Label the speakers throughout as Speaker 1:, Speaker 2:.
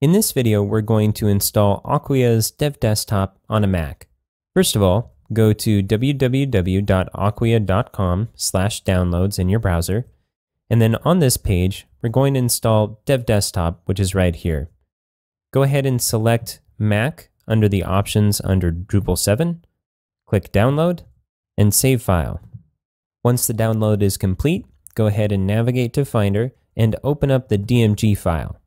Speaker 1: In this video, we're going to install Acquia's Dev Desktop on a Mac. First of all, go to www.acquia.com slash downloads in your browser. And then on this page, we're going to install Dev Desktop, which is right here. Go ahead and select Mac under the options under Drupal 7, click Download, and Save File. Once the download is complete, go ahead and navigate to Finder and open up the DMG file.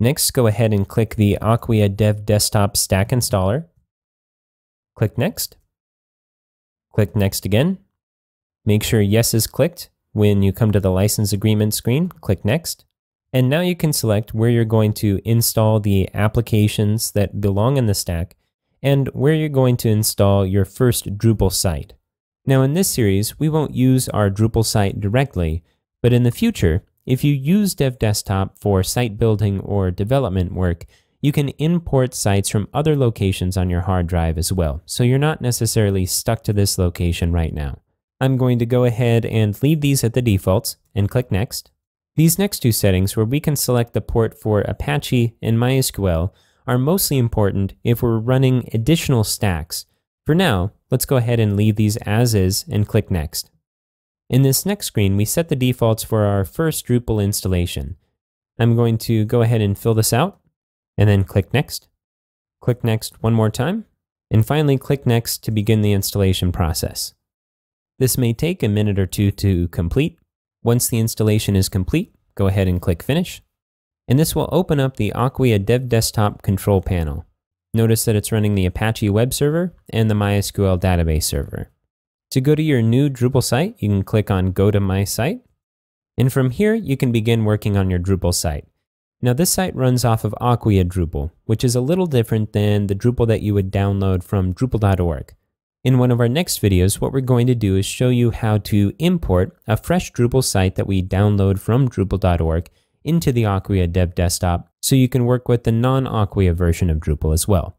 Speaker 1: Next, go ahead and click the Acquia Dev Desktop Stack Installer. Click Next. Click Next again. Make sure Yes is clicked. When you come to the license agreement screen, click Next. And now you can select where you're going to install the applications that belong in the stack and where you're going to install your first Drupal site. Now in this series, we won't use our Drupal site directly, but in the future, if you use Dev Desktop for site building or development work, you can import sites from other locations on your hard drive as well, so you're not necessarily stuck to this location right now. I'm going to go ahead and leave these at the defaults and click Next. These next two settings where we can select the port for Apache and MySQL are mostly important if we're running additional stacks. For now, let's go ahead and leave these as is and click Next. In this next screen, we set the defaults for our first Drupal installation. I'm going to go ahead and fill this out, and then click Next. Click Next one more time, and finally click Next to begin the installation process. This may take a minute or two to complete. Once the installation is complete, go ahead and click Finish. And this will open up the Acquia Dev Desktop control panel. Notice that it's running the Apache web server and the MySQL database server. To go to your new Drupal site, you can click on Go to My Site. And from here, you can begin working on your Drupal site. Now this site runs off of Acquia Drupal, which is a little different than the Drupal that you would download from Drupal.org. In one of our next videos, what we're going to do is show you how to import a fresh Drupal site that we download from Drupal.org into the Acquia Dev Desktop so you can work with the non-Acquia version of Drupal as well.